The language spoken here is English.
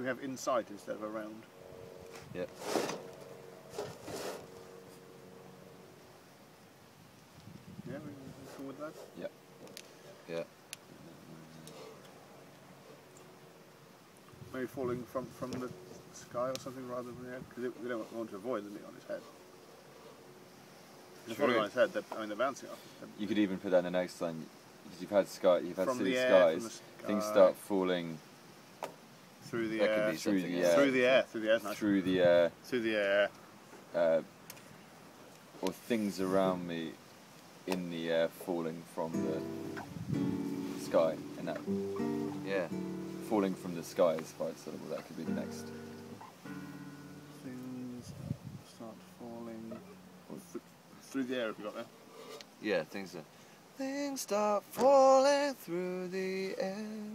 can we have inside instead of around? Yeah. Yeah, we cool with that. Yeah. Yeah. Maybe falling from from the sky or something rather than the head, because we don't want to avoid them being on his head. If falling on his head, I mean they're bouncing off. You could even put that in the next line because you've had sky, you've had From city the air, skies. the Things start falling through the That air, through the air, through the air, through the air, nice. through the air, through the air. uh, or things around me in the air falling from the sky, and that Yeah. falling from the sky is quite syllable. That could be the next. Things start falling th- through the air. Have you got there? Yeah, things are. Things start falling through the air.